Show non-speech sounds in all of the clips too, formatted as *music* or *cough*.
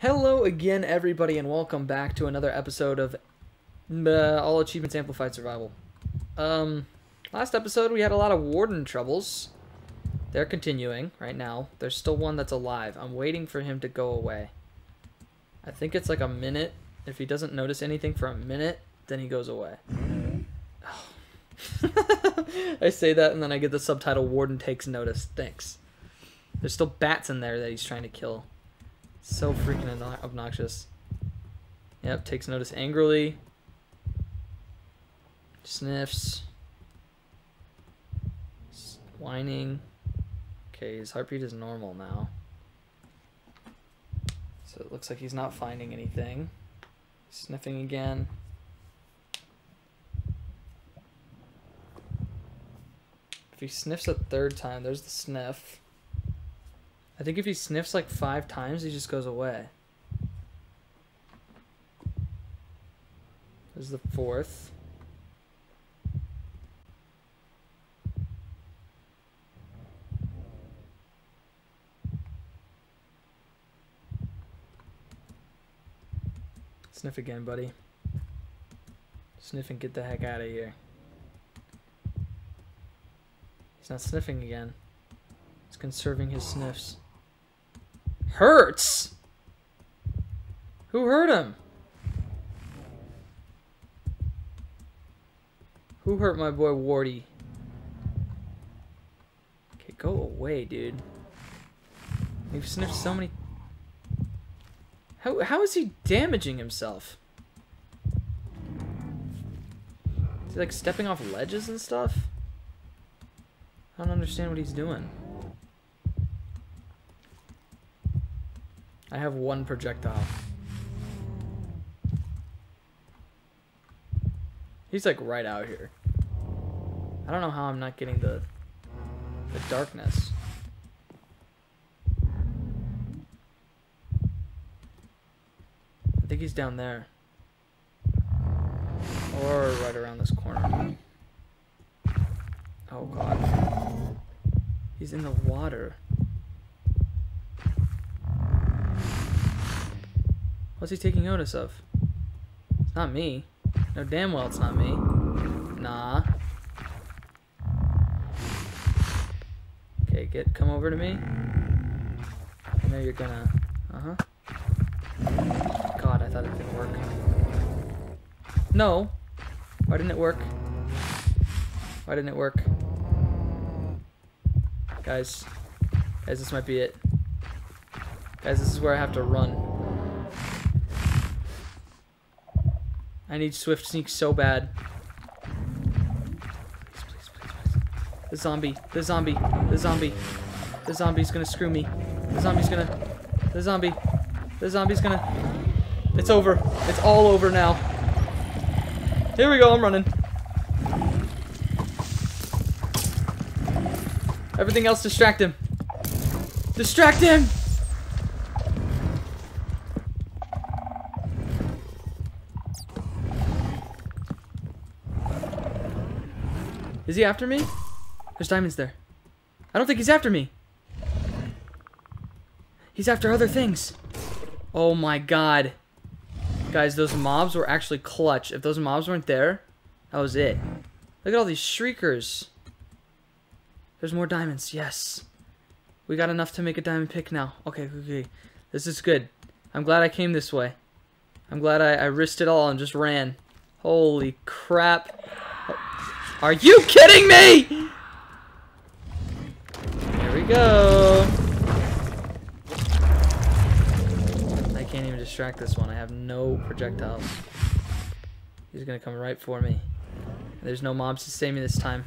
Hello again, everybody, and welcome back to another episode of uh, All Achievements Amplified Survival. Um, last episode we had a lot of warden troubles. They're continuing right now. There's still one that's alive. I'm waiting for him to go away. I think it's like a minute. If he doesn't notice anything for a minute, then he goes away. *laughs* I say that and then I get the subtitle Warden takes notice. Thanks. There's still bats in there that he's trying to kill. So freaking obnoxious. Yep, takes notice angrily. Sniffs. Whining. Okay, his heartbeat is normal now. So it looks like he's not finding anything. Sniffing again. If he sniffs a third time, there's the sniff. I think if he sniffs like five times, he just goes away. There's the fourth. Sniff again, buddy. Sniff and get the heck out of here. He's not sniffing again. He's conserving his sniffs. Hurts? Who hurt him? Who hurt my boy Wardy? Okay, go away, dude. You've sniffed so many. How how is he damaging himself? Is he like stepping off ledges and stuff? I don't understand what he's doing. I have one projectile. He's like right out here. I don't know how I'm not getting the the darkness. I think he's down there. Or right around this corner. Oh god. He's in the water. What's he taking notice of? It's not me. No damn well it's not me. Nah. Okay, get come over to me. I know you're gonna uh-huh. God, I thought it didn't work. No. Why didn't it work? Why didn't it work? Guys. Guys, this might be it. Guys, this is where I have to run. I need Swift Sneak so bad. Please, please, please. The zombie. The zombie. The zombie. The zombie's gonna screw me. The zombie's gonna... The zombie. The zombie's gonna... It's over. It's all over now. Here we go. I'm running. Everything else distract him. Distract him! Is he after me? There's diamonds there. I don't think he's after me. He's after other things. Oh my god. Guys, those mobs were actually clutch. If those mobs weren't there, that was it. Look at all these shriekers. There's more diamonds. Yes. We got enough to make a diamond pick now. Okay, okay. This is good. I'm glad I came this way. I'm glad I, I risked it all and just ran. Holy crap. Are you kidding me? Here we go. I can't even distract this one. I have no projectiles. He's gonna come right for me. There's no mobs to save me this time.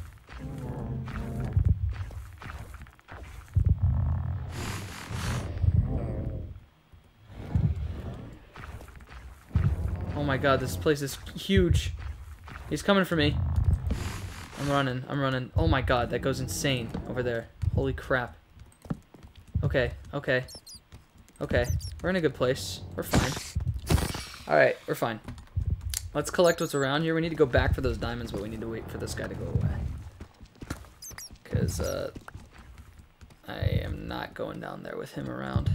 Oh my god, this place is huge. He's coming for me. I'm running. I'm running. Oh my god, that goes insane over there. Holy crap. Okay, okay. Okay, we're in a good place. We're fine. Alright, we're fine. Let's collect what's around here. We need to go back for those diamonds, but we need to wait for this guy to go away. Because, uh, I am not going down there with him around.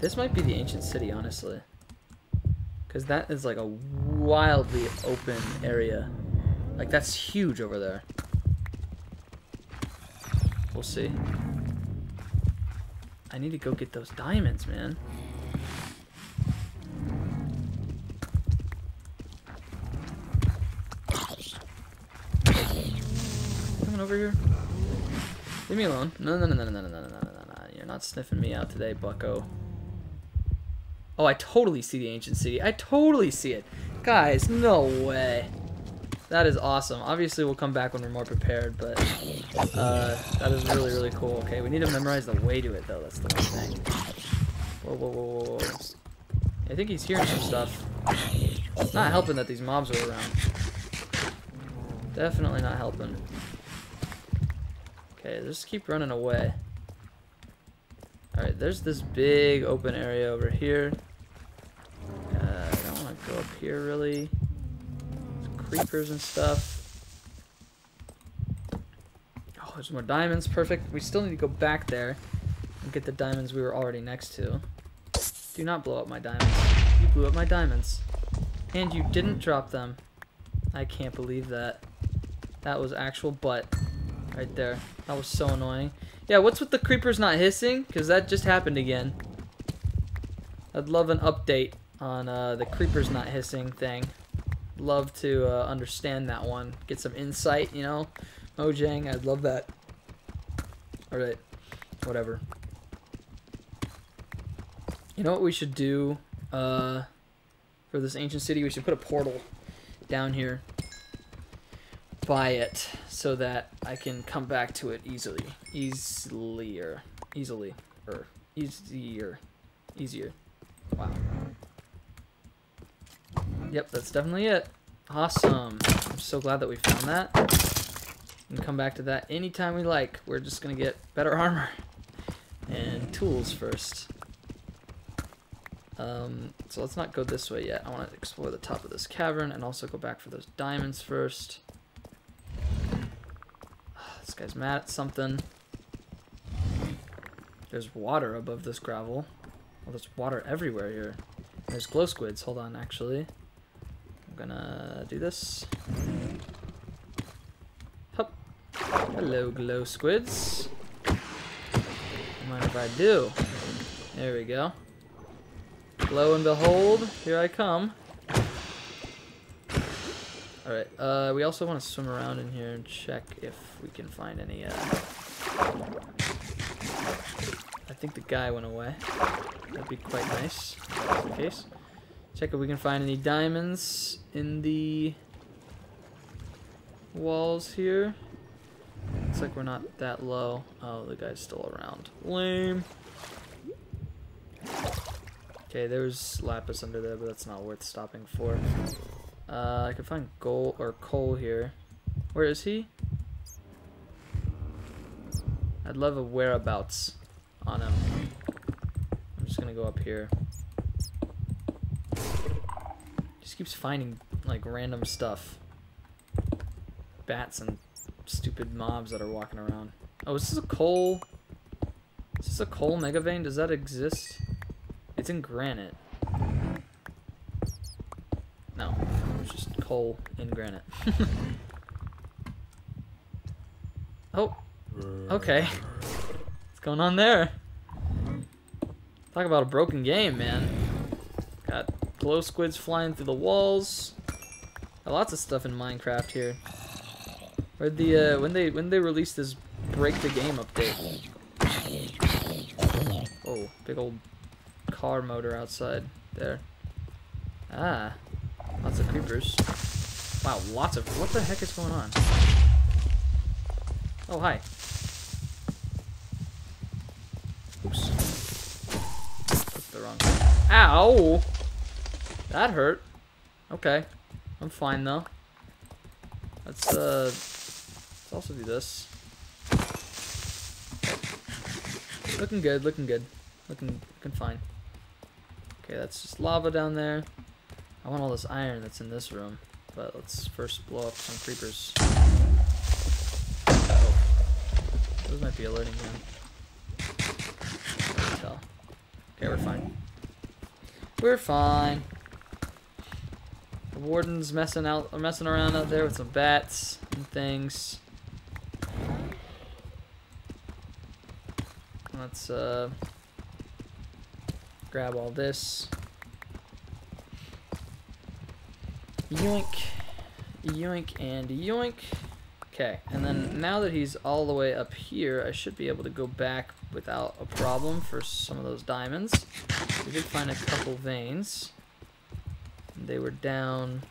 This might be the ancient city, honestly. Because that is like a wildly open area. Like, that's huge over there. We'll see. I need to go get those diamonds, man. Coming over here. Leave me alone. No, no, no, no, no, no, no, no, no, no. You're not sniffing me out today, bucko. Oh, I totally see the ancient city. I totally see it. Guys, no way. That is awesome. Obviously, we'll come back when we're more prepared, but uh, that is really, really cool. Okay, we need to memorize the way to it, though. That's the one thing. Whoa, whoa, whoa, whoa, whoa. I think he's hearing some stuff. It's not helping that these mobs are around. Definitely not helping. Okay, just keep running away. Alright, there's this big open area over here. Uh, I don't want to go up here, really. Creepers and stuff. Oh, there's more diamonds. Perfect. We still need to go back there and get the diamonds we were already next to. Do not blow up my diamonds. You blew up my diamonds. And you didn't drop them. I can't believe that. That was actual butt right there. That was so annoying. Yeah, what's with the creepers not hissing? Because that just happened again. I'd love an update on uh, the creepers not hissing thing. Love to uh, understand that one. Get some insight, you know? Mojang, I'd love that. Alright, whatever. You know what we should do uh, for this ancient city? We should put a portal down here by it so that I can come back to it easily. Easilier. Easily. Or Easier. Easier. Wow. Yep, that's definitely it. Awesome. I'm so glad that we found that. We can come back to that anytime we like. We're just going to get better *laughs* armor and tools first. Um, so let's not go this way yet. I want to explore the top of this cavern and also go back for those diamonds first. *sighs* This guy's mad at something. There's water above this gravel. Well, there's water everywhere here. There's glow squids. Hold on, actually. I'm gonna do this. Hup. Hello, glow squids. Mind if I do. There we go. Lo and behold, here I come. Alright, uh, we also want to swim around in here and check if we can find any, uh... I think the guy went away. That'd be quite nice, the case. Check if we can find any diamonds in the walls here. Looks like we're not that low. Oh, the guy's still around. Lame. Okay, there's lapis under there, but that's not worth stopping for. Uh, I could find gold or coal here. Where is he? I'd love a whereabouts on him. I'm just gonna go up here. Just keeps finding like random stuff. Bats and stupid mobs that are walking around. Oh, is this a coal? Is this a coal mega vein? Does that exist? It's in granite. No, it's just coal in granite. *laughs* oh, okay. *laughs* Going on there? Talk about a broken game, man. Got glow squids flying through the walls. Got lots of stuff in Minecraft here. Where the uh, when they when they released this break the game update? Oh, big old car motor outside there. Ah, lots of creepers. Wow, lots of, what the heck is going on? Oh, hi. Oops. Clicked the wrong. Ow! That hurt. Okay. I'm fine though. Let's, uh, let's also do this. Looking good, looking good. Looking, looking fine. Okay, that's just lava down there. I want all this iron that's in this room, but let's first blow up some creepers. Uh oh Those might be alerting. Tell. Okay, we're fine. We're fine. The warden's messing out, messing around out there with some bats and things. Let's uh, grab all this. Yoink, yoink, and yoink. Okay, and then now that he's all the way up here, I should be able to go back without a problem for some of those diamonds. We did find a couple veins. They were down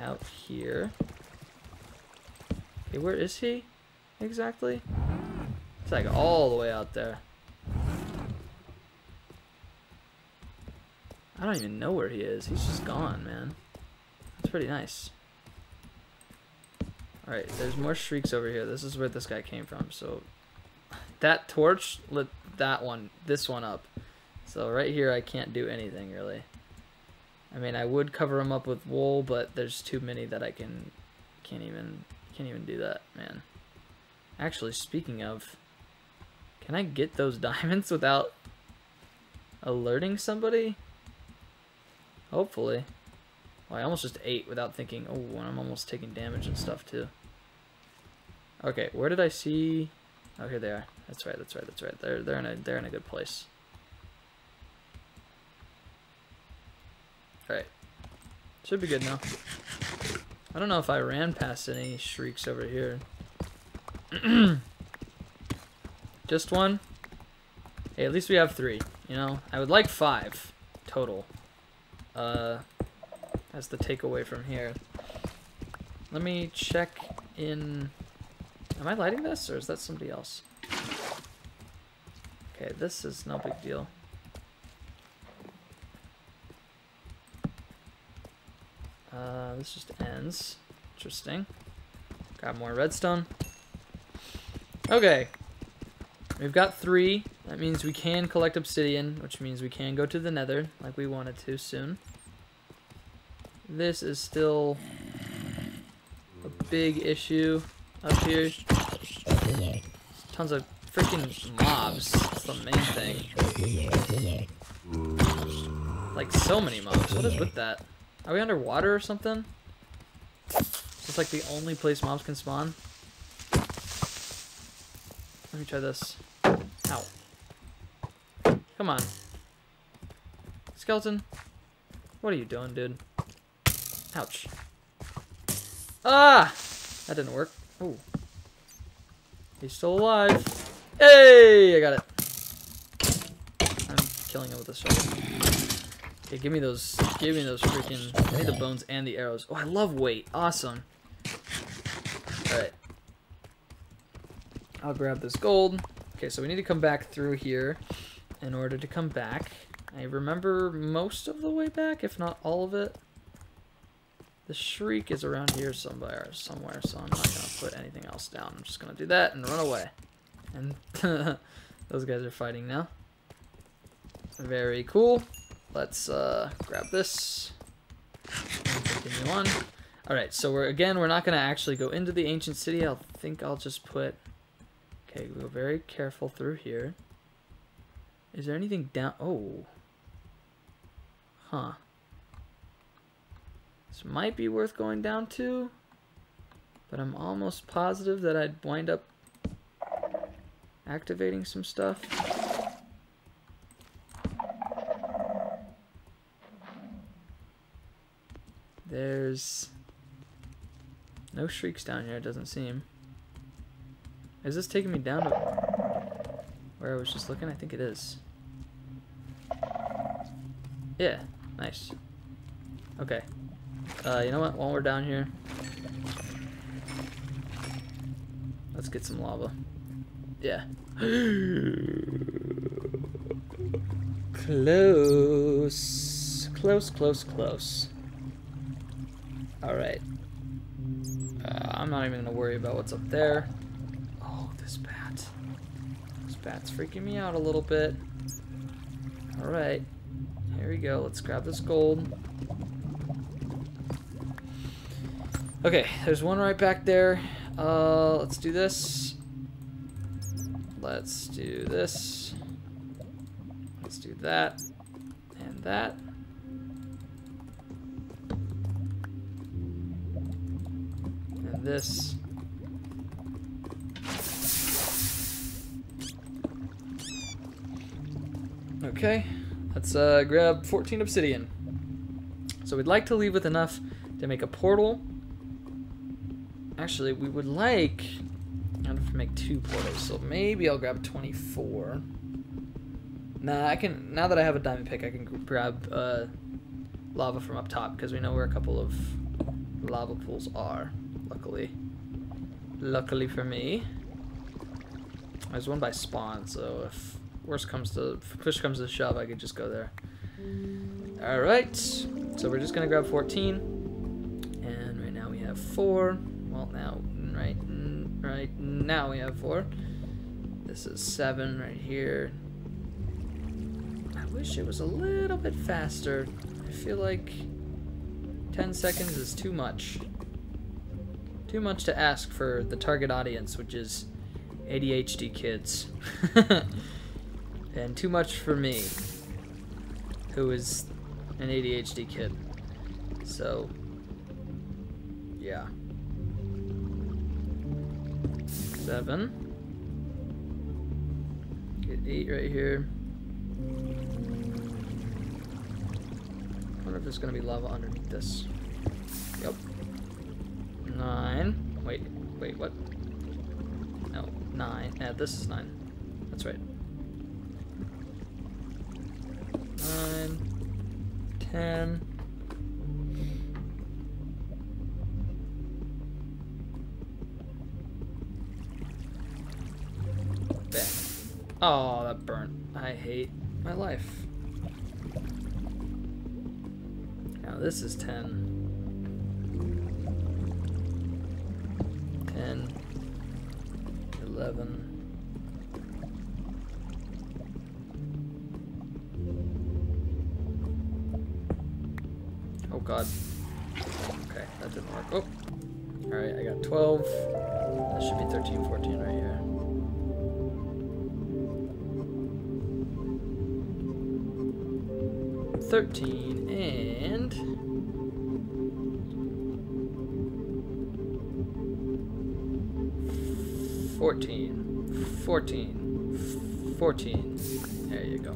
out here. Okay, where is he exactly? It's like all the way out there. I don't even know where he is. He's just gone, man. That's pretty nice. Alright, there's more shrieks over here. This is where this guy came from. So that torch lit that one, this one up. So right here I can't do anything really. I mean, I would cover them up with wool, but there's too many that I can can't even can't even do that, man. Actually, speaking of, can I get those *laughs* diamonds without alerting somebody? Hopefully. Well, I almost just ate without thinking, oh, and I'm almost taking damage and stuff too. Okay, where did I see? Oh, here they are. That's right. That's right. That's right. They're they're in a they're in a good place. All right, should be good now. I don't know if I ran past any shrieks over here. *clears throat* Just one. Hey, at least we have three. You know, I would like five total. Uh, as the takeaway from here. Let me check in Am I lighting this, or is that somebody else? Okay, this is no big deal. Uh, this just ends. Interesting. Got more redstone. Okay. We've got three. That means we can collect obsidian, which means we can go to the nether, like we wanted to soon. This is still a big issue up here. Tons of freaking mobs. That's the main thing. Like so many mobs. What is with that? Are we underwater or something? Is this like the only place mobs can spawn? Let me try this. Ow. Come on. Skeleton. What are you doing, dude? Ouch. Ah! That didn't work. Oh. He's still alive. Hey! I got it. I'm killing him with a shovel. Okay, give me those. Give me those freaking. Give me the bones and the arrows. Oh, I love weight. Awesome. Alright. I'll grab this gold. Okay, so we need to come back through here in order to come back. I remember most of the way back, if not all of it. The shriek is around here somewhere, somewhere, so I'm not going to put anything else down. I'm just going to do that and run away. And *laughs* those guys are fighting now. Very cool. Let's uh, grab this continue on. Alright, so we're again, we're not going to actually go into the ancient city. I think I'll just put... Okay, we'll very careful through here. Is there anything down... Oh. Huh. This might be worth going down to, but I'm almost positive that I'd wind up activating some stuff. There's no shrieks down here, it doesn't seem. Is this taking me down to where I was just looking? I think it is. Yeah, nice. Okay, uh, you know what? While we're down here, let's get some lava. Yeah. *gasps* close. Close, close, close. Alright. Uh, I'm not even to worry about what's up there. Oh, this bat. This bat's freaking me out a little bit. Alright. Here we go. Let's grab this gold. Okay, there's one right back there. Uh, let's do this. Let's do this. Let's do that. And that. And this. Okay, let's uh, grab 14 obsidian. So we'd like to leave with enough to make a portal. Actually, we would like make two portals, so maybe I'll grab 24. Nah, I can. Now that I have a diamond pick, I can grab uh, lava from up top because we know where a couple of lava pools are. Luckily, luckily for me, there's one by spawn. So if worst comes to push comes to shove, I could just go there. All right, so we're just gonna grab 14, and right now we have four. Well, now right right now we have four. This is seven right here. I wish it was a little bit faster. I feel like 10 seconds is too much. Too much to ask for the target audience, which is ADHD kids. *laughs* and too much for me, who is an ADHD kid. So, yeah. Seven. Get eight right here. wonder if there's gonna be lava underneath this. Yep. Nine. Wait, wait, what? No, nine. Yeah, this is nine. That's right. Nine. Ten. Oh, that burnt. I hate my life. Now this is 10. 14. 14. There you go.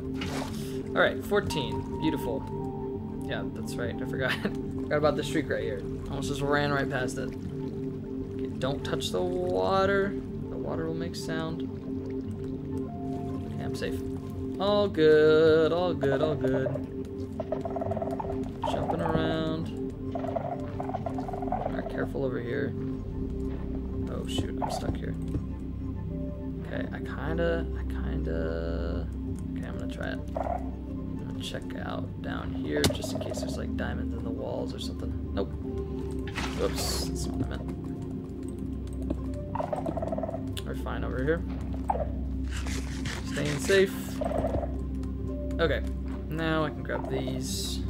Alright, 14. Beautiful. Yeah, that's right. I forgot. *laughs* forgot about the streak right here. Almost just ran right past it. Okay, don't touch the water. The water will make sound. Okay, I'm safe. All good, all good, all good. Jumping around. All right, careful over here. Oh shoot, I'm stuck here. Okay, I kinda, I kinda... Okay, I'm gonna try it. I'm gonna check out down here just in case there's like diamonds in the walls or something. Nope. Oops, that's what I meant. We're fine over here. Staying safe. Okay, now I can grab these.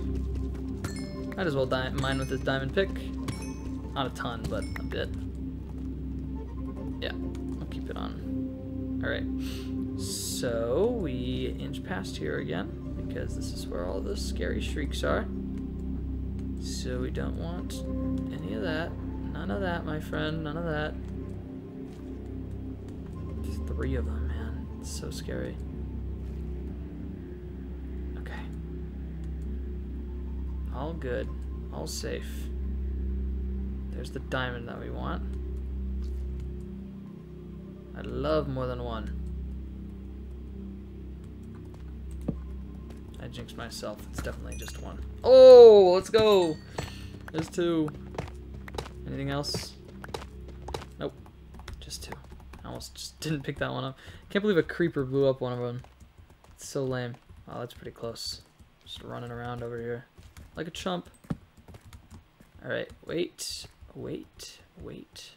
Might as well mine with this diamond pick. Not a ton, but a bit. So we inch past here again, because this is where all the scary shrieks are. So we don't want any of that. None of that, my friend, none of that. Three of them, man. It's so scary. Okay. All good. All safe. There's the diamond that we want. I love more than one. I jinxed myself. It's definitely just one. Oh, let's go. There's two. Anything else? Nope. Just two. I almost just *laughs* didn't pick that one up. Can't believe a creeper blew up one of them. It's so lame. Oh, that's pretty close. Just running around over here. Like a chump. Alright, wait. Wait. Wait.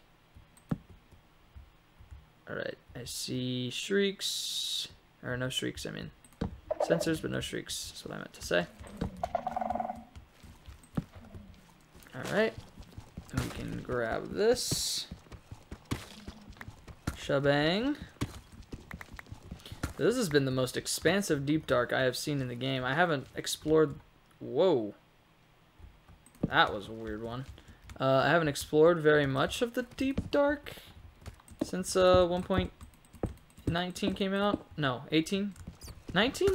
Alright, I see shrieks. Or no shrieks, I mean. Sensors, but no shrieks. That's what I meant to say. Alright. We can grab this. Shabang. This has been the most expansive deep dark I have seen in the game. I haven't explored... Whoa. That was a weird one. Uh, I haven't explored very much of the deep dark since uh, 1.19 came out. No, 18? 19?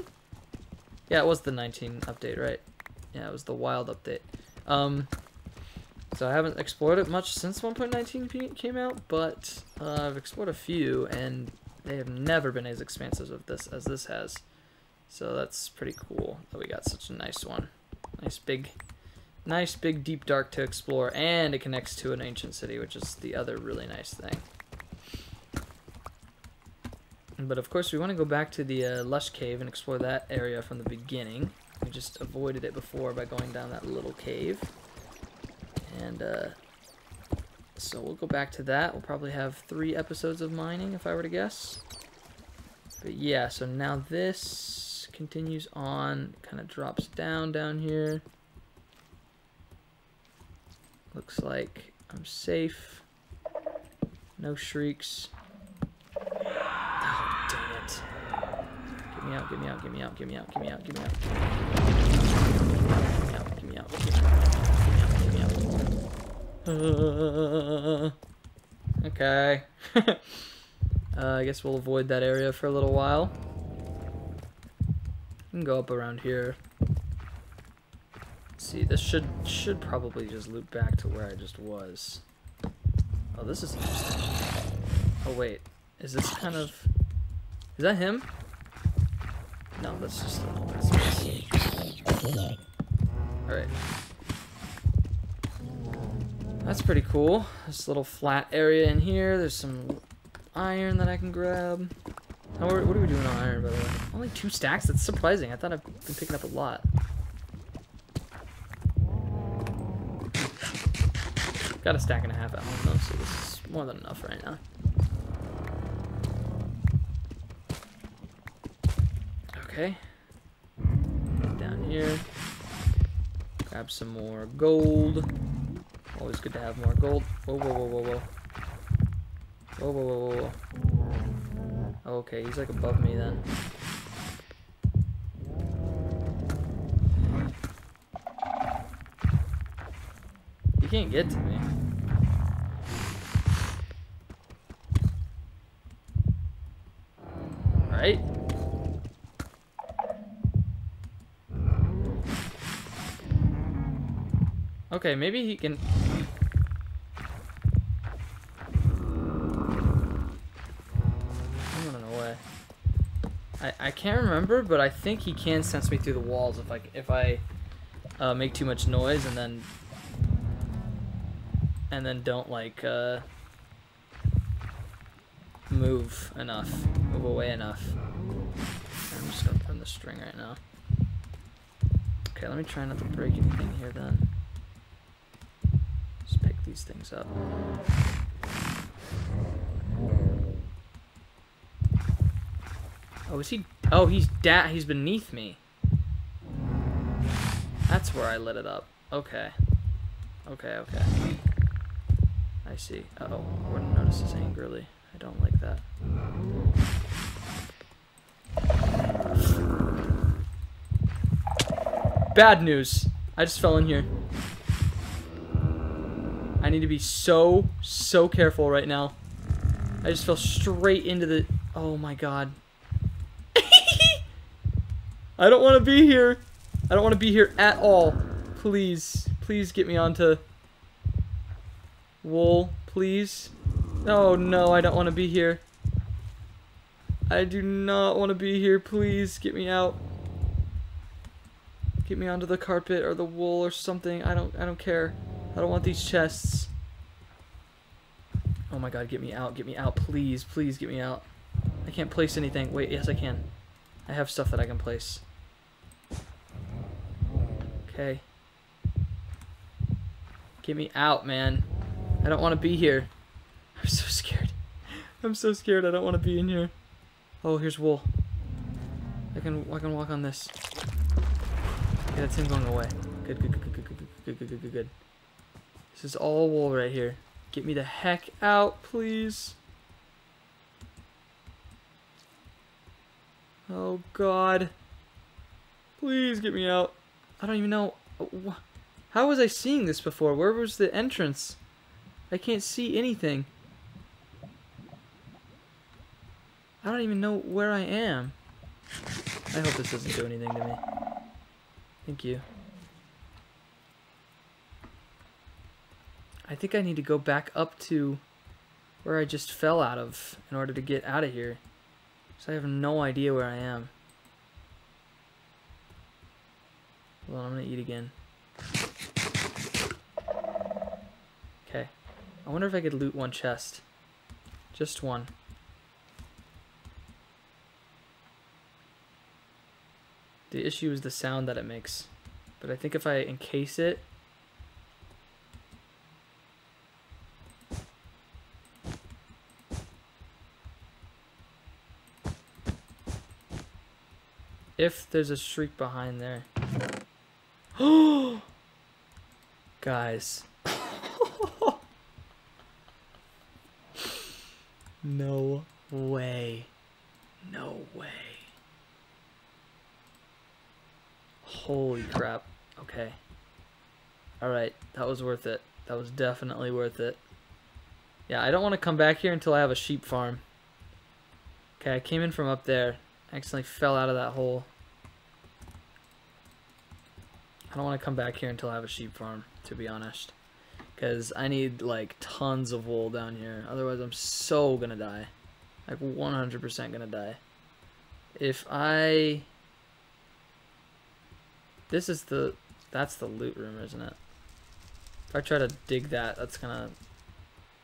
Yeah, it was the 19 update, right? Yeah, it was the wild update. Um, so I haven't explored it much since 1.19 came out, but uh, I've explored a few, and they have never been as expansive of this as this has. So that's pretty cool that we got such a nice one. Nice big, nice big deep dark to explore, and it connects to an ancient city, which is the other really nice thing. But of course, we want to go back to the uh, Lush Cave and explore that area from the beginning. We just avoided it before by going down that little cave. And uh, so we'll go back to that. We'll probably have three episodes of mining, if I were to guess. But yeah, so now this continues on, kind of drops down down here. Looks like I'm safe. No shrieks. Oh, dang it. Get me out, me out, get me out, get me out, get me out, get me out. Get me out, me out, me out, me out. Uh, okay. uh, I guess we'll avoid that area for a little while. We can go up around here. Let's see, this should should probably just loop back to where I just was. Oh, this is interesting. Oh wait, is this kind of... Is that him? No, that's just an space. Alright. That's pretty cool. This little flat area in here. There's some iron that I can grab. How are, what are we doing on iron, by the way? Only two stacks? That's surprising. I thought I've been picking up a lot. Got a stack and a half at home, though, so this is more than enough right now. Okay. Down here. Grab some more gold. Always good to have more gold. Whoa, whoa, whoa, whoa, whoa. Whoa, whoa, whoa, whoa, whoa. Okay, he's like above me then. He can't get to me. Right? Okay, maybe he can... I'm running away. I, I can't remember, but I think he can sense me through the walls if I, if I uh, make too much noise and then... And then don't, like, uh, move enough. Move away enough. I'm just gonna put the string right now. Okay, let me try not to break anything here then these things up. Oh, is he? Oh, he's da he's beneath me. That's where I lit it up. Okay. Okay, okay. I see. Uh oh Warden notices angrily. I don't like that. Bad news. I just fell in here. I need to be so, so careful right now. I just fell straight into the... Oh my god. *laughs* I don't want to be here. I don't want to be here at all. Please, please get me onto wool, please. Oh no, I don't want to be here. I do not want to be here. Please get me out. Get me onto the carpet or the wool or something. I don't I don't care. I don't want these chests. Oh my god, get me out, get me out, please, please get me out. I can't place anything. Wait, yes I can. I have stuff that I can place. Okay. Get me out, man. I don't want to be here. I'm so scared. I'm so scared. I don't want to be in here. Oh, here's wool. I can I can walk on this. Okay, that's him going away. Good, good, good, good, good, good, good, good, good, good, good. This is all wool right here. Get me the heck out, please. Oh god. Please get me out. I don't even know. How was I seeing this before? Where was the entrance? I can't see anything. I don't even know where I am. I hope this doesn't do anything to me. Thank you. I think I need to go back up to where I just fell out of in order to get out of here. So I have no idea where I am. On, I'm gonna eat again. Okay. I wonder if I could loot one chest. Just one. The issue is the sound that it makes. But I think if I encase it, if there's a shriek behind there. Oh! *gasps* Guys. *laughs* no way. No way. Holy crap. Okay. Alright, that was worth it. That was definitely worth it. Yeah, I don't want to come back here until I have a sheep farm. Okay, I came in from up there. I accidentally fell out of that hole. I don't want to come back here until I have a sheep farm, to be honest. Because I need, like, tons of wool down here. Otherwise, I'm so gonna die. Like, 100% gonna die. If I... This is the... That's the loot room, isn't it? If I try to dig that, that's gonna...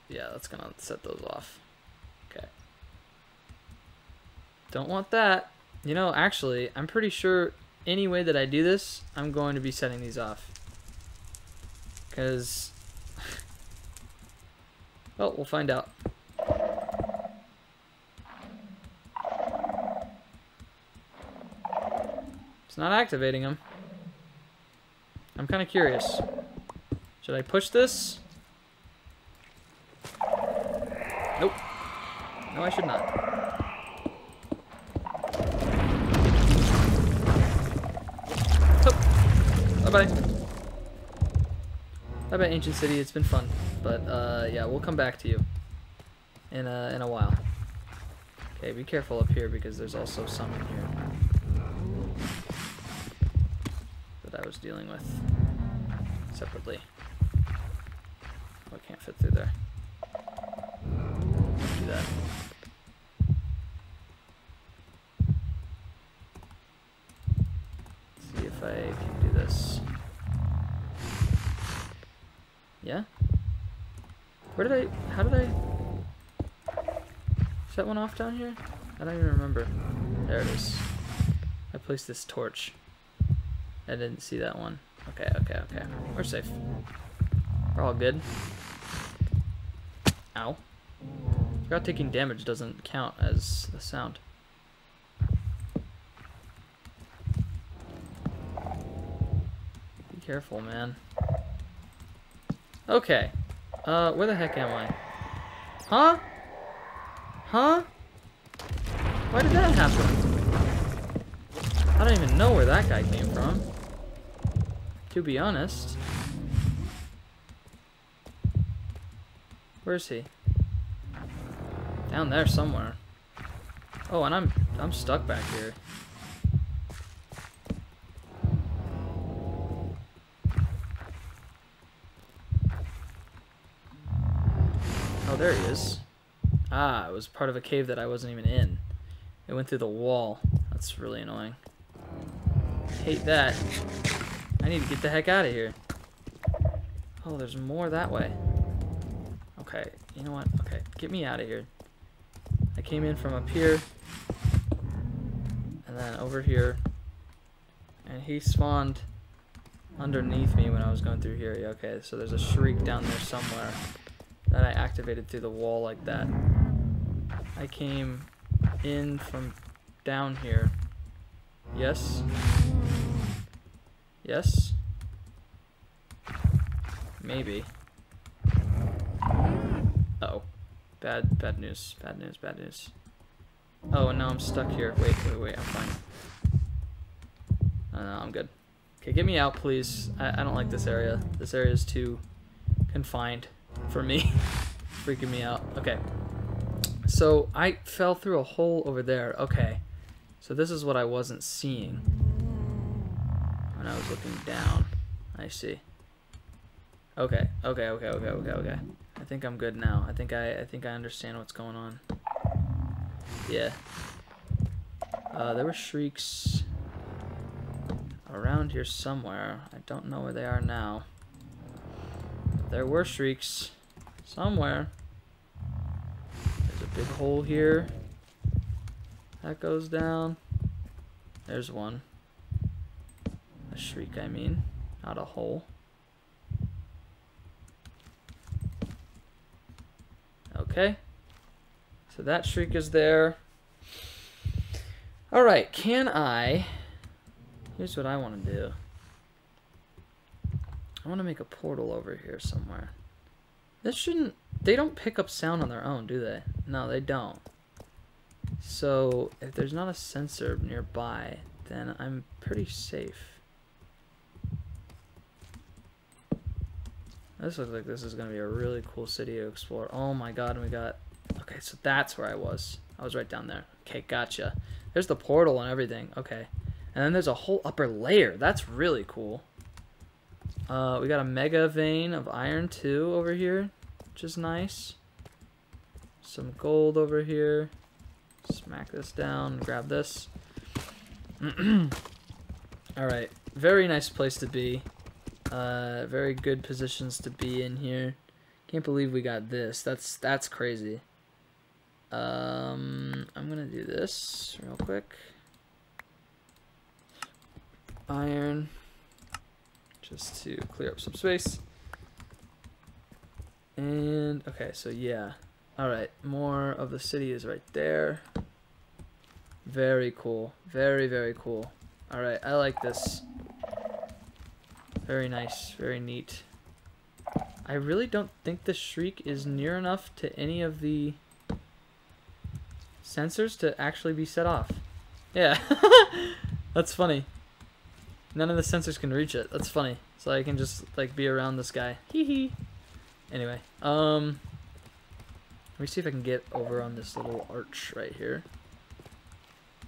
Yeah, that's gonna set those off. Okay. Don't want that. You know, actually, I'm pretty sure any way that I do this, I'm going to be setting these off. Because... well, *laughs* oh, we'll find out. It's not activating them. I'm kind of curious. Should I push this? Nope. No, I should not. Bye-bye. Bye-bye, Ancient City. It's been fun. But, uh, yeah, we'll come back to you in a, in a while. Okay, be careful up here because there's also some in here that I was dealing with separately. Oh, I can't fit through there. Do that. see if I can do this. Yeah? Where did I, how did I set one off down here? I don't even remember. There it is. I placed this torch. I didn't see that one. Okay, okay, okay. We're safe. We're all good. Ow. Forgot taking damage doesn't count as the sound. Be careful, man. Okay. Uh, where the heck am I? Huh? Huh? Why did that happen? I don't even know where that guy came from. To be honest. Where's he? Down there somewhere. Oh, and I'm I'm stuck back here. Oh, there he is. Ah, it was part of a cave that I wasn't even in. It went through the wall. That's really annoying. Hate that. I need to get the heck out of here. Oh, there's more that way. Okay, you know what? Okay, get me out of here. I came in from up here. And then over here. And he spawned underneath me when I was going through here. Okay, so there's a shriek down there somewhere that I activated through the wall like that. I came in from down here. Yes? Yes? Maybe. Uh oh. Bad, bad news, bad news, bad news. Oh, and now I'm stuck here. Wait, wait, wait. I'm fine. No, no, I'm good. Okay, get me out, please. I, I don't like this area. This area is too confined for me. *laughs* Freaking me out. Okay. So I fell through a hole over there. Okay. So this is what I wasn't seeing when I was looking down. I see. Okay, okay, okay, okay, okay, okay. I think I'm good now. I think I, I think I understand what's going on. Yeah. Uh, there were shrieks around here somewhere. I don't know where they are now. There were shrieks somewhere. Big hole here. That goes down. There's one. A shriek, I mean, not a hole. Okay. So that shriek is there. Alright, can I... Here's what I want to do. I want to make a portal over here somewhere. This shouldn't... They don't pick up sound on their own, do they? No, they don't. So, if there's not a sensor nearby, then I'm pretty safe. This looks like this is going to be a really cool city to explore. Oh my god, and we got... Okay, so that's where I was. I was right down there. Okay, gotcha. There's the portal and everything. Okay. And then there's a whole upper layer. That's really cool. Uh, we got a mega vein of iron too over here, which is nice. Some gold over here. Smack this down, grab this. *clears throat* Alright, very nice place to be. Uh, very good positions to be in here. Can't believe we got this. That's that's crazy. Um, I'm gonna do this real quick. Iron, just to clear up some space. And okay, so yeah. All right, more of the city is right there. Very cool. Very very cool. All right, I like this. Very nice, very neat. I really don't think the Shriek is near enough to any of the sensors to actually be set off. Yeah, *laughs* that's funny. None of the sensors can reach it. That's funny. So I can just like be around this guy. Hee hee. Anyway, um, let me see if I can get over on this little arch right here.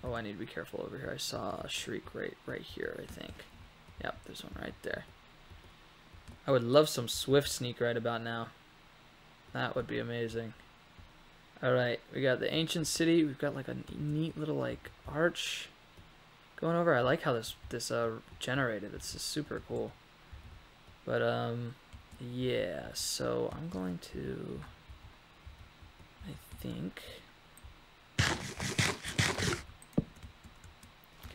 Oh, I need to be careful over here. I saw a shriek right right here, I think. Yep, there's one right there. I would love some swift sneak right about now. That would be amazing. Alright, we got the ancient city. We've got like a neat little like arch going over. I like how this this uh generated. It's super cool. But um yeah, so I'm going to I think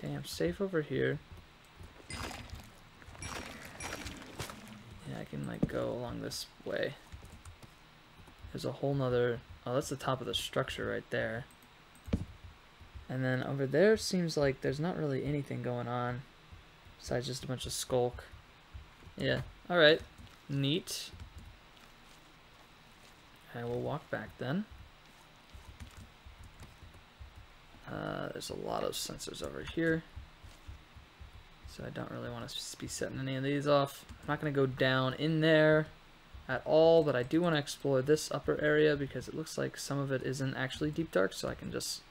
Okay, I'm safe over here. Yeah, I can like go along this way. There's a whole nother, oh that's the top of the structure right there. And then over there seems like there's not really anything going on besides just a bunch of sculk. Yeah, alright. Neat. I will walk back then. Uh, there's a lot of sensors over here. So I don't really want to be setting any of these off. I'm not going to go down in there at all, but I do want to explore this upper area because it looks like some of it isn't actually deep dark, so I can just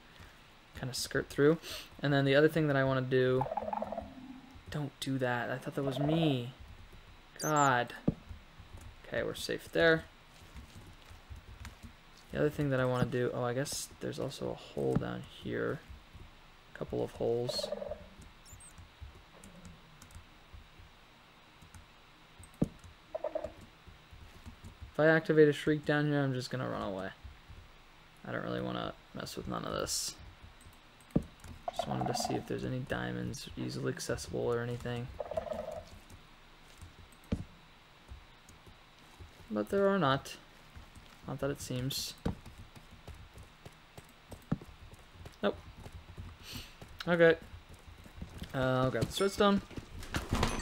kind of skirt through. And then the other thing that I want to do... Don't do that. I thought that was me. God. Okay, we're safe there. The other thing that I want to do... Oh, I guess there's also a hole down here. A couple of holes. If I activate a Shriek down here, I'm just going to run away. I don't really want to mess with none of this. Just wanted to see if there's any diamonds easily accessible or anything. But there are not. Not that it seems. Nope. Okay. Uh, I'll grab the redstone.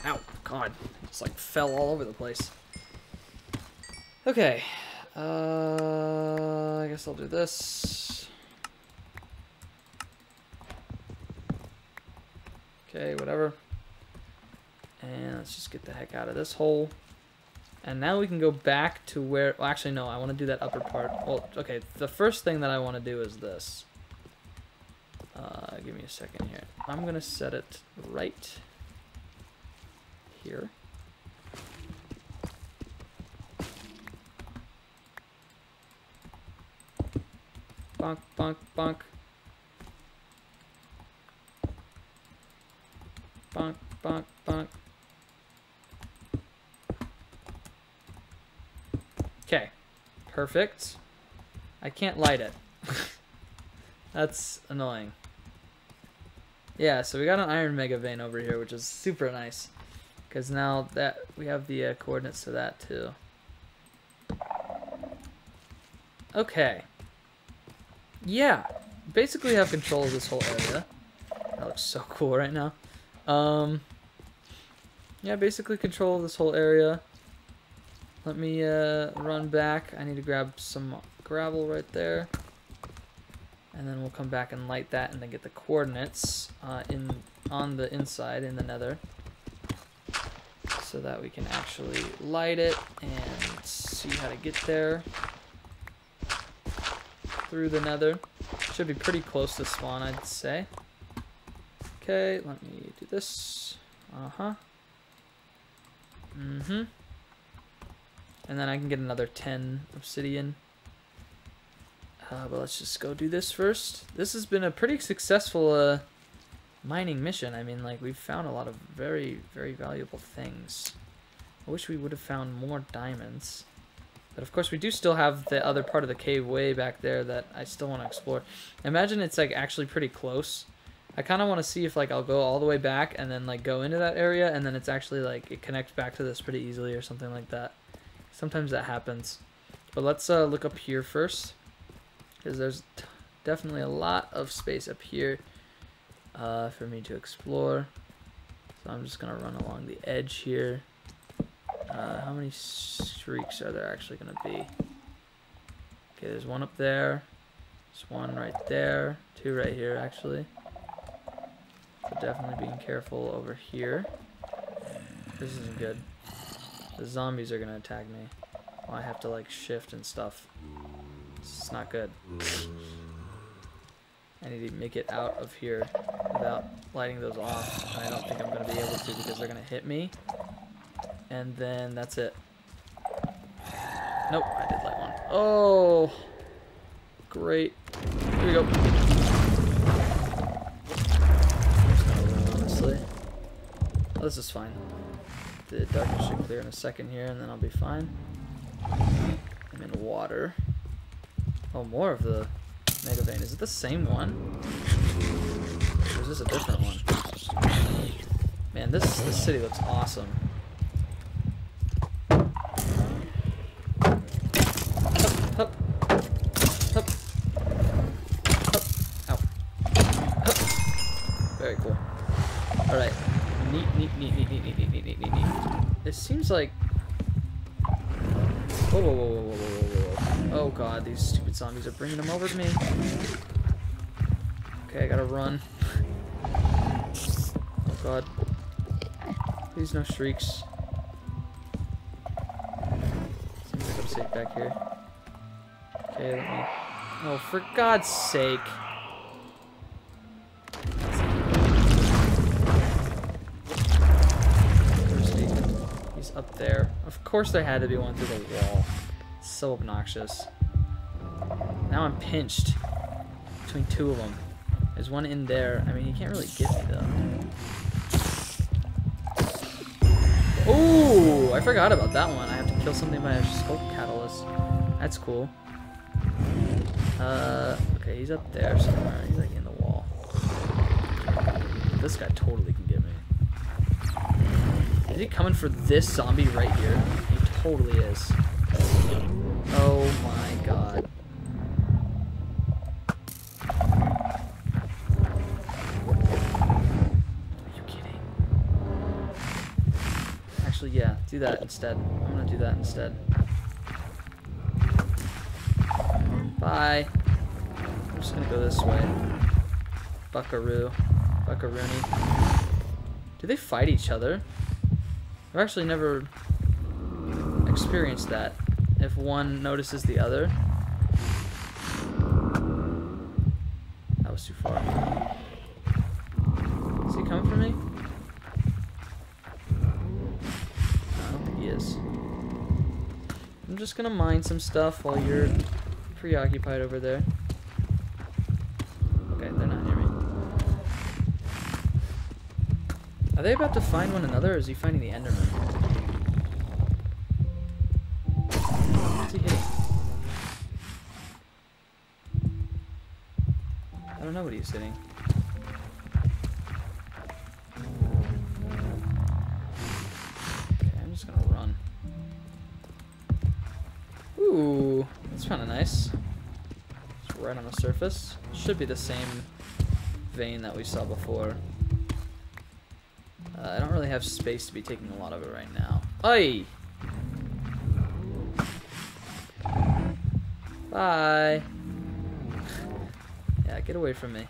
Ow, God. Just like fell all over the place. Okay. Uh, I guess I'll do this. Okay, whatever. And let's just get the heck out of this hole. And now we can go back to where... Well, actually, no. I want to do that upper part. Well, okay. The first thing that I want to do is this. Uh, give me a second here. I'm going to set it right here. Bonk, bonk, bonk. Bonk, bonk, bonk. Okay. Perfect. I can't light it. *laughs* That's annoying. Yeah, so we got an iron mega vein over here, which is super nice. Because now that we have the uh, coordinates to that too. Okay. Yeah, basically have control of this whole area. That looks so cool right now. Um, yeah, basically control this whole area. Let me uh, run back. I need to grab some gravel right there. And then we'll come back and light that and then get the coordinates uh, in on the inside in the nether. So that we can actually light it and see how to get there through the nether. Should be pretty close to spawn, I'd say. Okay, let me do this. Uh-huh. Mm-hmm. And then I can get another 10 obsidian. Uh, but let's just go do this first. This has been a pretty successful uh, mining mission. I mean, like, we've found a lot of very, very valuable things. I wish we would have found more diamonds. But of course, we do still have the other part of the cave way back there that I still want to explore. Imagine it's, like, actually pretty close. I kind of want to see if, like, I'll go all the way back and then, like, go into that area, and then it's actually, like, it connects back to this pretty easily or something like that. Sometimes that happens. But let's uh, look up here first. Because there's definitely a lot of space up here uh, for me to explore. So I'm just going to run along the edge here. Uh, how many shrieks are there actually going to be? Okay, there's one up there. There's one right there. Two right here, actually. So definitely being careful over here. This isn't good. The zombies are to attack me. Well, I have to, like, shift and stuff. It's not good. I need to make it out of here without lighting those off. I don't think I'm to be able to because they're to hit me and then that's it. Nope, I did light one. Oh, great. Here we go. This is fine. The darkness should clear in a second here, and then I'll be fine. I'm in water. Oh, more of the Mega Vein. Is it the same one? Or is this a different one? Man, this this city looks awesome. Like... Whoa, whoa, whoa, whoa, whoa, whoa. Oh god, these stupid zombies are bringing them over to me. Okay, I gotta run. Oh god. Please no shrieks. Seems like I'm safe back here. Okay, let me... Oh, for God's sake. There. Of course there had to be one through the wall. It's so obnoxious. Now I'm pinched between two of them. There's one in there. I mean, you can't really get me though. Oh, I forgot about that one. I have to kill something by a sculk catalyst. That's cool. Uh, okay, he's up there somewhere. He's like in the wall. This guy totally can. Is he coming for this zombie right here? He totally is. Oh my god. Are you kidding? Actually, yeah, do that instead. I'm gonna do that instead. Bye. I'm just gonna go this way. Buckaroo. Buckaroony. Do they fight each other? I've actually never experienced that. If one notices the other. That was too far. Is he coming for me? I don't think he is. I'm just gonna mine some stuff while you're preoccupied over there. Are they about to find one another, or is he finding the Enderman? What's he hitting? I don't know what he's hitting. Okay, I'm just gonna run. Ooh, that's kind of nice. It's right on the surface. Should be the same vein that we saw before. Really have space to be taking a lot of it right now. Oi! Bye! yeah, get away from me.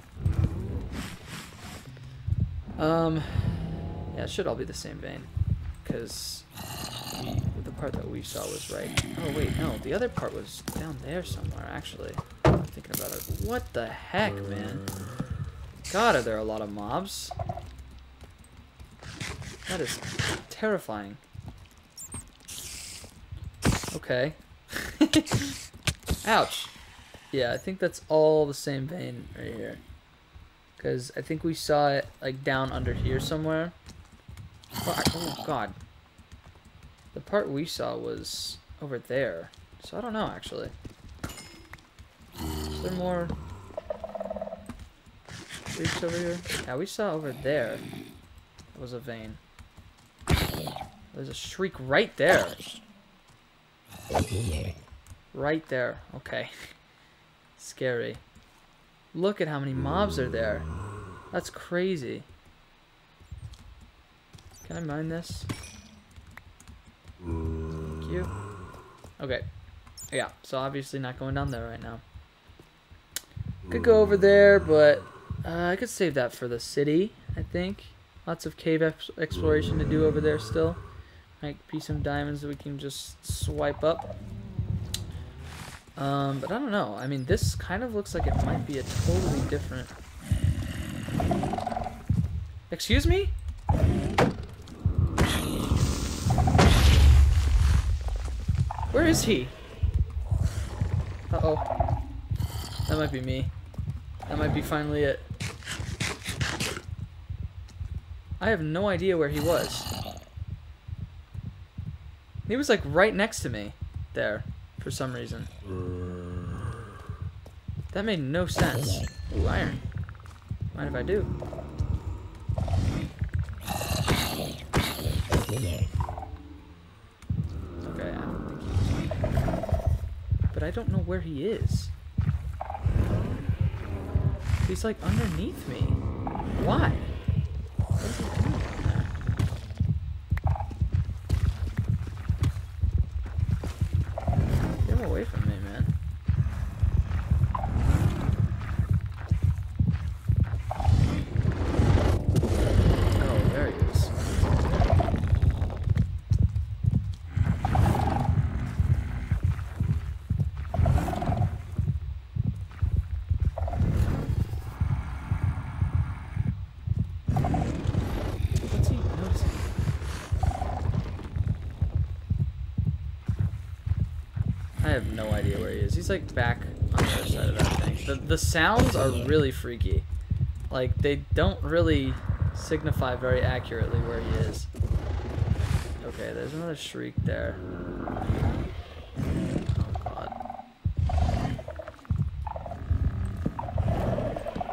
Um, yeah, it should all be the same vein. Because the part that we saw was right. Oh, wait, no. The other part was down there somewhere, actually. I'm thinking about it. What the heck, man? God, are there a lot of mobs? That is terrifying. Okay. *laughs* Ouch. Yeah, I think that's all the same vein right here. Because I think we saw it, like, down under here somewhere. Oh, I- oh, God. The part we saw was over there. So I don't know, actually. Is there more shrieks over here? Yeah, we saw over there. That was a vein. There's a shriek right there. Right there. Okay. *laughs* Scary. Look at how many mobs are there. That's crazy. Can I mine this? Thank you. Okay. Yeah, so obviously not going down there right now. Could go over there, but uh, I could save that for the city, I think. Lots of cave ex exploration to do over there still. Might be some diamonds that we can just swipe up. Um, but I don't know. I mean, this kind of looks like it might be a totally different... Excuse me? Where is he? Uh-oh. That might be me. That might be finally it. I have no idea where he was. He was like right next to me there for some reason. That made no sense. Ooh, iron. Mind if I do? Okay, I don't think But I don't know where he is. He's like underneath me. Why? What is he doing down there? Get him away from me, man. Oh, there he is. What's he noticing? I have no idea where he is. He's like back on the other side of that thing. The, the sounds are really freaky. Like, they don't really signify very accurately where he is. Okay, there's another shriek there. Oh god.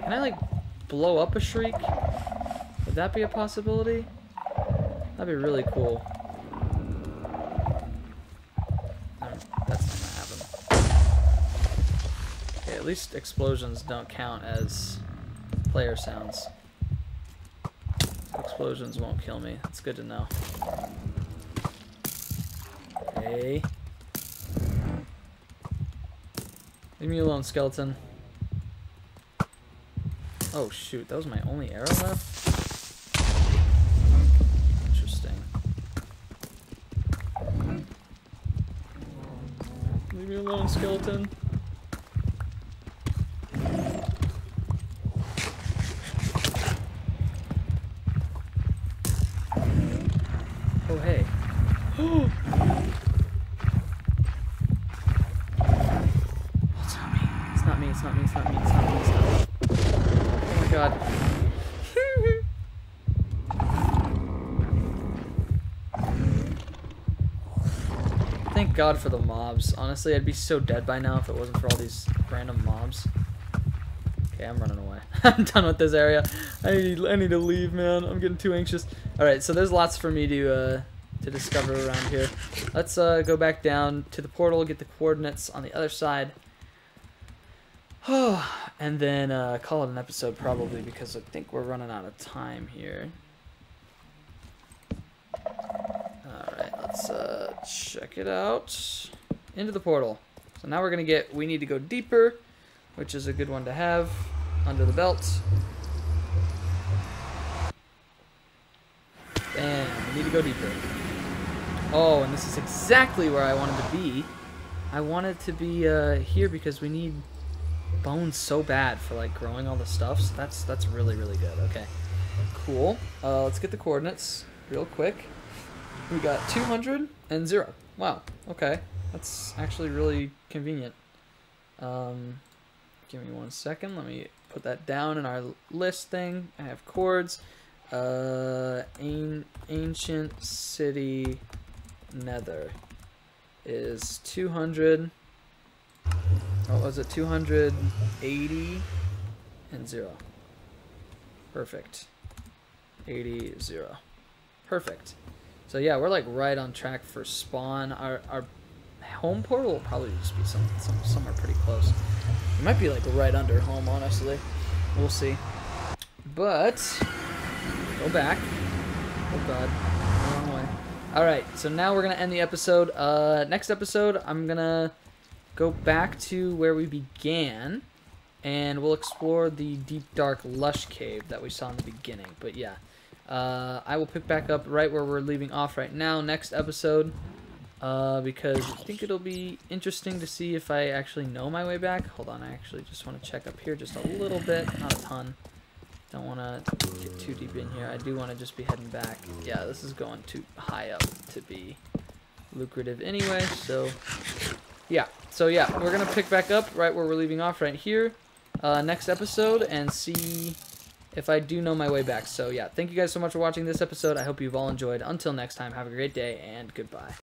Can I like blow up a shriek? Would that be a possibility? That'd be really cool. least explosions don't count as player sounds. Explosions won't kill me. It's good to know. Hey. Leave me alone, skeleton. Oh shoot, that was my only arrow left? Interesting. Leave me alone, skeleton. God for the mobs. Honestly, I'd be so dead by now if it wasn't for all these random mobs. Okay, I'm running away. *laughs* I'm done with this area. I need, I need to leave, man. I'm getting too anxious. All right, so there's lots for me to uh, to discover around here. Let's uh, go back down to the portal, get the coordinates on the other side. *sighs* and then uh, call it an episode probably because I think we're running out of time here. Alright, let's uh, check it out. Into the portal. So now we're going to get, we need to go deeper, which is a good one to have under the belt. Bam, we need to go deeper. Oh, and this is exactly where I wanted to be. I wanted to be uh, here because we need bones so bad for like growing all the stuff. So that's that's really really good. Okay, cool. Uh, let's get the coordinates real quick. We got 200 and zero. Wow. Okay, that's actually really convenient. Um, give me one second. Let me put that down in our list thing. I have chords. Uh, an ancient city nether is 200 what was it 280 and 0 perfect 80 0 perfect so yeah we're like right on track for spawn. Our, our home portal will probably just be some, some somewhere pretty close. It might be like right under home honestly. We'll see. But go back. Oh god. Wrong way. Alright, so now we're to end the episode. Uh, next episode, I'm to go back to where we began, and we'll explore the deep, dark, lush cave that we saw in the beginning. But yeah, uh, I will pick back up right where we're leaving off right now, next episode, uh, because I think it'll be interesting to see if I actually know my way back. Hold on, I actually just want to check up here just a little bit, not a ton. Don't want to get too deep in here. I do want to just be heading back. Yeah, this is going too high up to be lucrative anyway, so yeah. So yeah, we're going to pick back up right where we're leaving off right here uh, next episode and see if I do know my way back. So yeah, thank you guys so much for watching this episode. I hope you've all enjoyed. Until next time, have a great day and goodbye.